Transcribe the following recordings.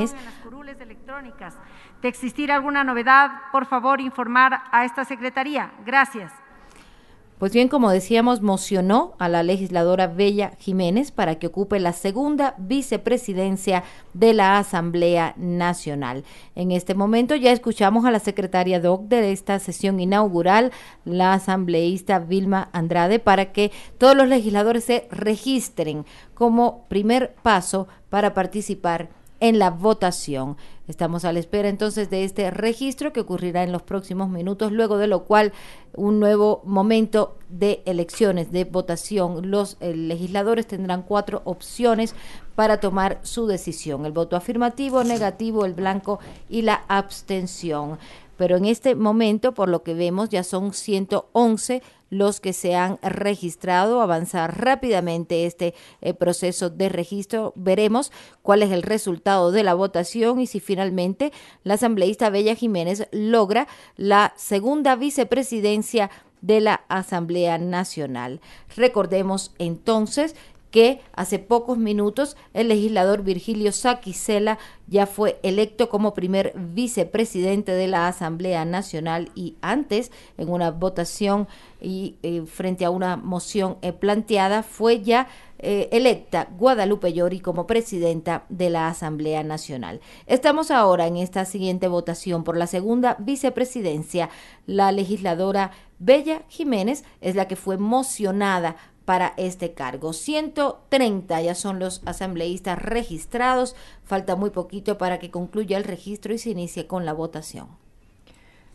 las curules electrónicas. De existir alguna novedad, por favor, informar a esta Secretaría. Gracias. Pues bien, como decíamos, mocionó a la legisladora Bella Jiménez para que ocupe la segunda vicepresidencia de la Asamblea Nacional. En este momento ya escuchamos a la secretaria DOC de esta sesión inaugural, la asambleísta Vilma Andrade, para que todos los legisladores se registren como primer paso para participar en la votación. Estamos a la espera entonces de este registro que ocurrirá en los próximos minutos, luego de lo cual un nuevo momento de elecciones, de votación. Los eh, legisladores tendrán cuatro opciones para tomar su decisión, el voto afirmativo, negativo, el blanco y la abstención. Pero en este momento, por lo que vemos, ya son 111 los que se han registrado, avanzar rápidamente este eh, proceso de registro. Veremos cuál es el resultado de la votación y si finalmente la asambleísta Bella Jiménez logra la segunda vicepresidencia de la Asamblea Nacional. Recordemos entonces que hace pocos minutos el legislador Virgilio Saquicela ya fue electo como primer vicepresidente de la Asamblea Nacional y antes en una votación y eh, frente a una moción eh, planteada fue ya eh, electa Guadalupe Llori como presidenta de la Asamblea Nacional. Estamos ahora en esta siguiente votación por la segunda vicepresidencia. La legisladora Bella Jiménez es la que fue mocionada para este cargo. 130 ya son los asambleístas registrados. Falta muy poquito para que concluya el registro y se inicie con la votación.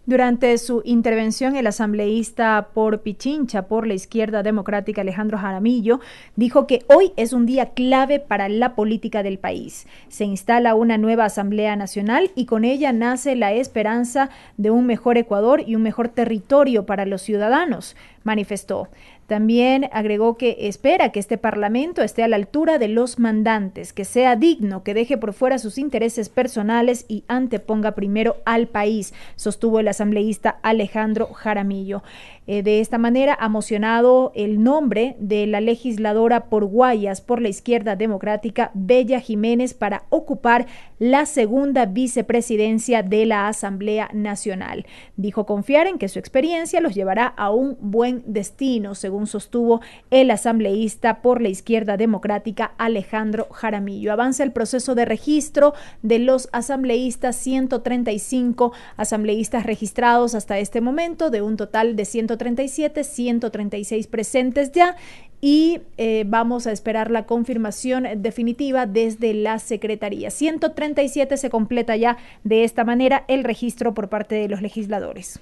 Durante su intervención, el asambleísta por Pichincha, por la izquierda democrática Alejandro Jaramillo, dijo que hoy es un día clave para la política del país. Se instala una nueva Asamblea Nacional y con ella nace la esperanza de un mejor Ecuador y un mejor territorio para los ciudadanos, manifestó. También agregó que espera que este Parlamento esté a la altura de los mandantes, que sea digno, que deje por fuera sus intereses personales y anteponga primero al país, sostuvo el asambleísta Alejandro Jaramillo. Eh, de esta manera ha mocionado el nombre de la legisladora por Guayas por la izquierda democrática Bella Jiménez para ocupar la segunda vicepresidencia de la Asamblea Nacional. Dijo confiar en que su experiencia los llevará a un buen destino, según sostuvo el asambleísta por la izquierda democrática Alejandro Jaramillo. Avanza el proceso de registro de los asambleístas, 135 asambleístas registrados hasta este momento, de un total de 135 137, 136 presentes ya y eh, vamos a esperar la confirmación definitiva desde la Secretaría. 137 se completa ya de esta manera el registro por parte de los legisladores.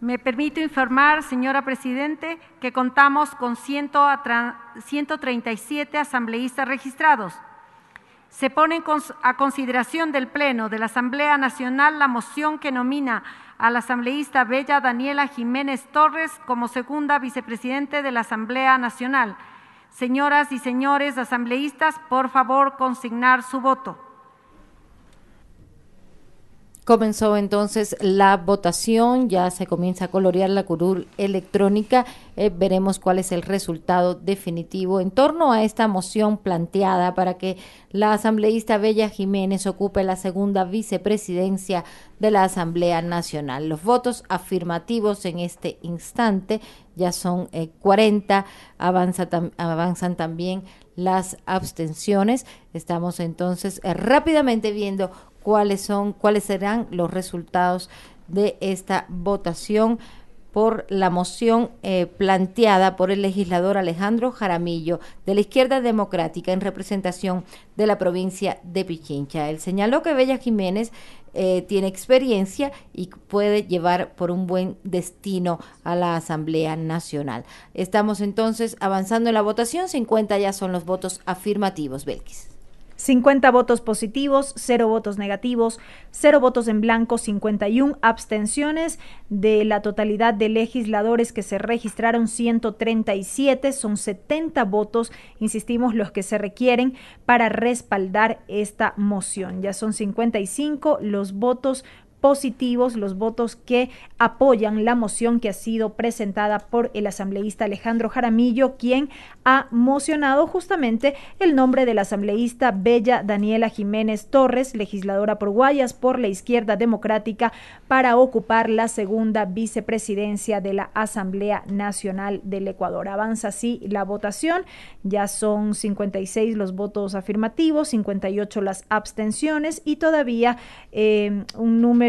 Me permito informar, señora Presidente, que contamos con 137 asambleístas registrados se pone a consideración del Pleno de la Asamblea Nacional la moción que nomina a la asambleísta Bella Daniela Jiménez Torres como segunda vicepresidente de la Asamblea Nacional. Señoras y señores asambleístas, por favor, consignar su voto. Comenzó entonces la votación, ya se comienza a colorear la curul electrónica, eh, veremos cuál es el resultado definitivo en torno a esta moción planteada para que la asambleísta Bella Jiménez ocupe la segunda vicepresidencia de la Asamblea Nacional. Los votos afirmativos en este instante ya son 40, eh, avanza avanzan también las abstenciones. Estamos entonces eh, rápidamente viendo cuáles son, cuáles serán los resultados de esta votación por la moción eh, planteada por el legislador Alejandro Jaramillo de la izquierda democrática en representación de la provincia de Pichincha. Él señaló que Bella Jiménez eh, tiene experiencia y puede llevar por un buen destino a la Asamblea Nacional. Estamos entonces avanzando en la votación, 50 ya son los votos afirmativos, Belkis. 50 votos positivos, 0 votos negativos, 0 votos en blanco, 51 abstenciones. De la totalidad de legisladores que se registraron, 137, son 70 votos, insistimos, los que se requieren para respaldar esta moción. Ya son 55 los votos positivos los votos que apoyan la moción que ha sido presentada por el asambleísta Alejandro Jaramillo, quien ha mocionado justamente el nombre del asambleísta Bella Daniela Jiménez Torres, legisladora por Guayas por la izquierda democrática, para ocupar la segunda vicepresidencia de la Asamblea Nacional del Ecuador. Avanza así la votación, ya son 56 los votos afirmativos, 58 las abstenciones y todavía eh, un número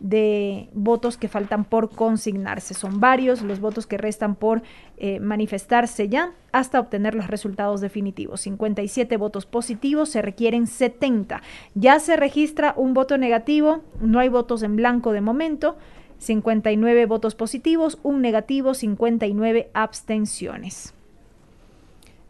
de votos que faltan por consignarse. Son varios los votos que restan por eh, manifestarse ya hasta obtener los resultados definitivos. 57 votos positivos, se requieren 70. Ya se registra un voto negativo, no hay votos en blanco de momento. 59 votos positivos, un negativo, 59 abstenciones.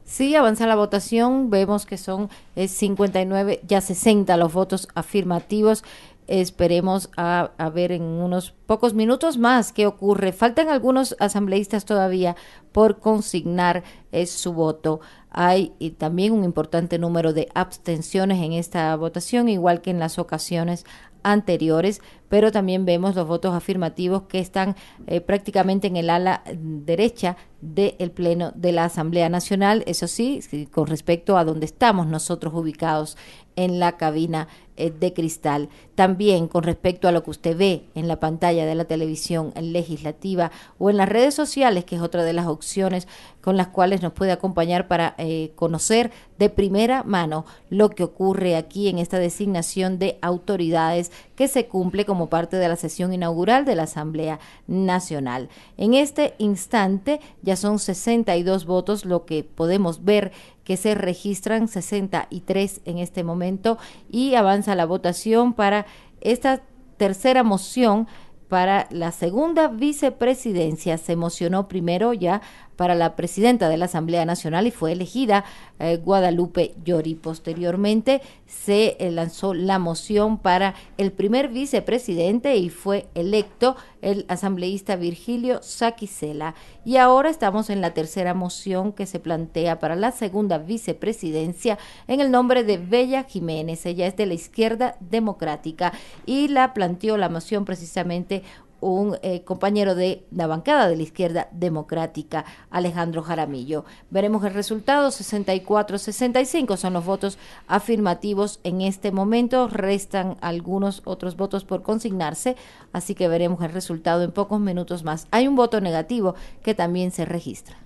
Sí, avanza la votación, vemos que son 59, ya 60 los votos afirmativos esperemos a, ver en unos pocos minutos más qué ocurre. Faltan algunos asambleístas todavía por consignar eh, su voto. Hay también un importante número de abstenciones en esta votación, igual que en las ocasiones anteriores, pero también vemos los votos afirmativos que están eh, prácticamente en el ala derecha del Pleno de la Asamblea Nacional, eso sí, con respecto a donde estamos nosotros ubicados en la cabina eh, de cristal. También con respecto a lo que usted ve en la pantalla de la televisión legislativa o en las redes sociales, que es otra de las opciones con las cuales nos puede acompañar para eh, conocer de primera mano lo que ocurre aquí en esta designación de autoridades que se cumple como parte de la sesión inaugural de la Asamblea Nacional. En este instante ya son 62 votos lo que podemos ver que se registran 63 en este momento y avanza la votación para esta tercera moción para la segunda vicepresidencia. Se emocionó primero ya para la presidenta de la Asamblea Nacional y fue elegida eh, Guadalupe Llori. Posteriormente se eh, lanzó la moción para el primer vicepresidente y fue electo el asambleísta Virgilio Saquicela. Y ahora estamos en la tercera moción que se plantea para la segunda vicepresidencia en el nombre de Bella Jiménez. Ella es de la izquierda democrática y la planteó la moción precisamente un eh, compañero de la bancada de la izquierda democrática, Alejandro Jaramillo. Veremos el resultado, 64-65 son los votos afirmativos en este momento, restan algunos otros votos por consignarse, así que veremos el resultado en pocos minutos más. Hay un voto negativo que también se registra.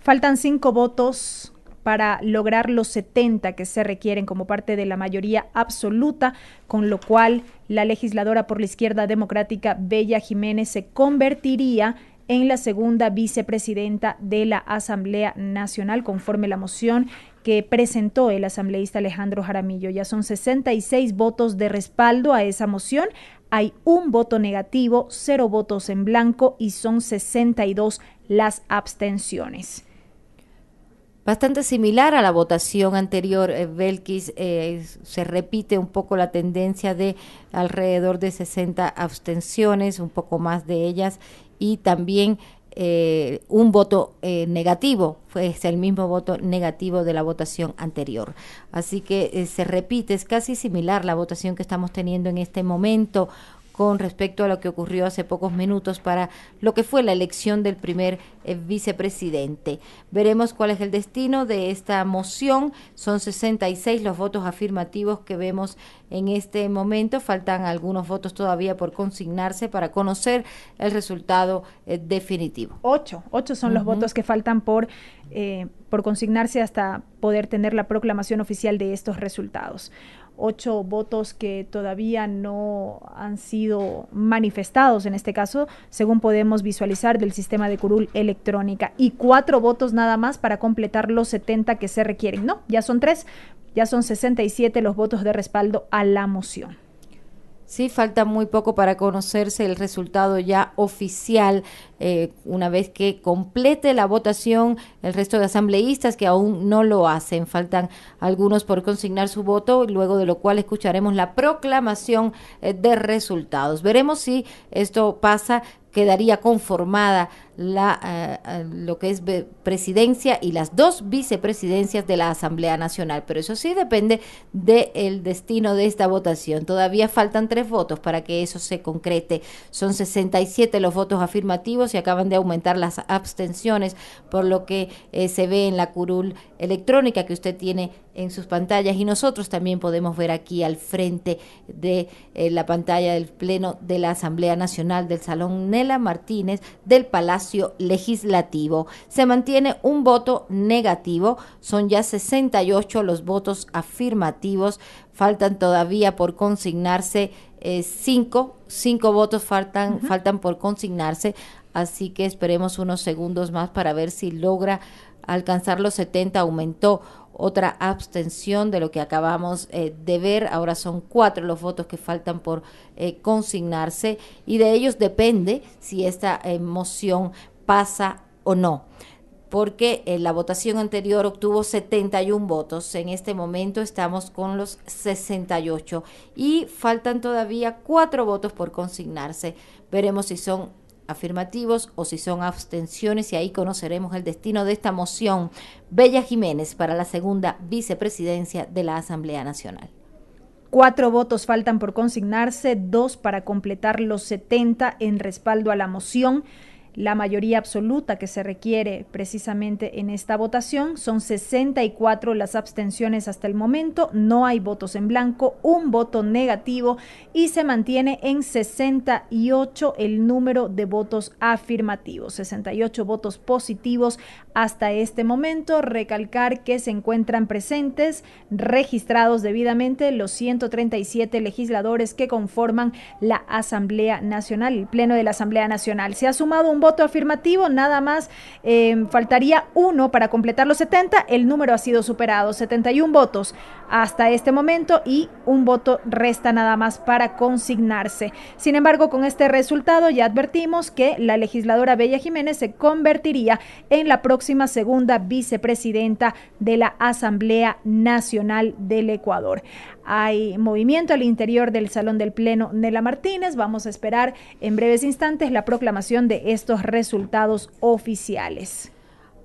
Faltan cinco votos para lograr los 70 que se requieren como parte de la mayoría absoluta, con lo cual la legisladora por la izquierda democrática Bella Jiménez se convertiría en la segunda vicepresidenta de la Asamblea Nacional, conforme la moción que presentó el asambleísta Alejandro Jaramillo. Ya son 66 votos de respaldo a esa moción. Hay un voto negativo, cero votos en blanco y son 62 las abstenciones bastante similar a la votación anterior, eh, Belkis, eh, se repite un poco la tendencia de alrededor de 60 abstenciones, un poco más de ellas, y también eh, un voto negativo, fue el mismo voto negativo de la votación anterior. Así que se repite, es casi similar la votación que estamos teniendo en este momento con respecto a lo que ocurrió hace pocos minutos para lo que fue la elección del primer eh, vicepresidente. Veremos cuál es el destino de esta moción. Son 66 los votos afirmativos que vemos en este momento. Faltan algunos votos todavía por consignarse para conocer el resultado eh, definitivo. Ocho, ocho son los votos que faltan por, eh, por consignarse hasta poder tener la proclamación oficial de estos resultados ocho votos que todavía no han sido manifestados en este caso, según podemos visualizar del sistema de curul electrónica, y cuatro votos nada más para completar los 70 que se requieren. No, ya son tres, ya son 67 los votos de respaldo a la moción. Sí, falta muy poco para conocerse el resultado ya oficial. Eh, una vez que complete la votación, el resto de asambleístas que aún no lo hacen, faltan algunos por consignar su voto, luego de lo cual escucharemos la proclamación eh, de resultados. Veremos si esto pasa quedaría conformada la, eh, eh, lo que es presidencia y las dos vicepresidencias de la Asamblea Nacional. Pero eso sí depende del destino de esta votación. Todavía faltan tres votos para que eso se concrete. Son 67 los votos afirmativos y acaban de aumentar las abstenciones, por lo que eh, se ve en la curul electrónica que usted tiene en sus pantallas y nosotros también podemos ver aquí al frente de la pantalla del Pleno de la Asamblea Nacional del Salón Nela Martínez del Palacio Legislativo. Se mantiene un voto negativo, son ya 68 los votos afirmativos, faltan todavía por consignarse eh, cinco, cinco votos faltan, faltan por consignarse, así que esperemos unos segundos más para ver si logra alcanzar los 70, aumentó otra abstención de lo que acabamos eh, de ver. Ahora son cuatro los votos que faltan por eh, consignarse y de ellos depende si esta eh, moción pasa o no porque en la votación anterior obtuvo 71 votos. En este momento estamos con los 68 y faltan todavía cuatro votos por consignarse. Veremos si son afirmativos o si son abstenciones y ahí conoceremos el destino de esta moción Bella Jiménez para la segunda vicepresidencia de la Asamblea Nacional. Cuatro votos faltan por consignarse, dos para completar los 70 en respaldo a la moción. La mayoría absoluta que se requiere precisamente en esta votación son 64 las abstenciones hasta el momento, no hay votos en blanco, un voto negativo y se mantiene en 68 el número de votos afirmativos, 68 votos positivos hasta este momento. Recalcar que se encuentran presentes, registrados debidamente los 137 legisladores que conforman la Asamblea Nacional, el Pleno de la Asamblea Nacional. Se ha sumado un voto afirmativo, nada más eh, faltaría uno para completar los 70. El número ha sido superado, 71 votos hasta este momento y un voto resta nada más para consignarse. Sin embargo, con este resultado ya advertimos que la legisladora Bella Jiménez se convertiría en la próxima segunda vicepresidenta de la Asamblea Nacional del Ecuador. Hay movimiento al interior del Salón del Pleno Nela Martínez. Vamos a esperar en breves instantes la proclamación de estos resultados oficiales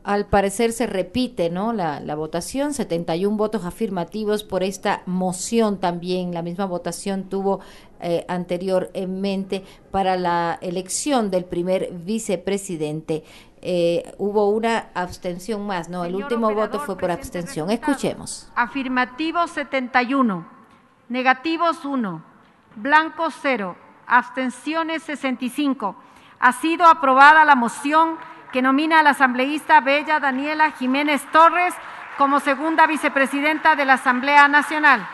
al parecer se repite ¿no? la, la, votación, 71 votos afirmativos por esta moción también. La misma votación tuvo eh, anteriormente para la elección del primer vicepresidente. Eh, hubo una abstención más, ¿no? el último voto fue por abstención. Escuchemos. Afirmativos 71, negativos 1, blancos 0, abstenciones 65. Ha sido aprobada la moción que nomina a la asambleísta Bella Daniela Jiménez Torres como segunda vicepresidenta de la Asamblea Nacional.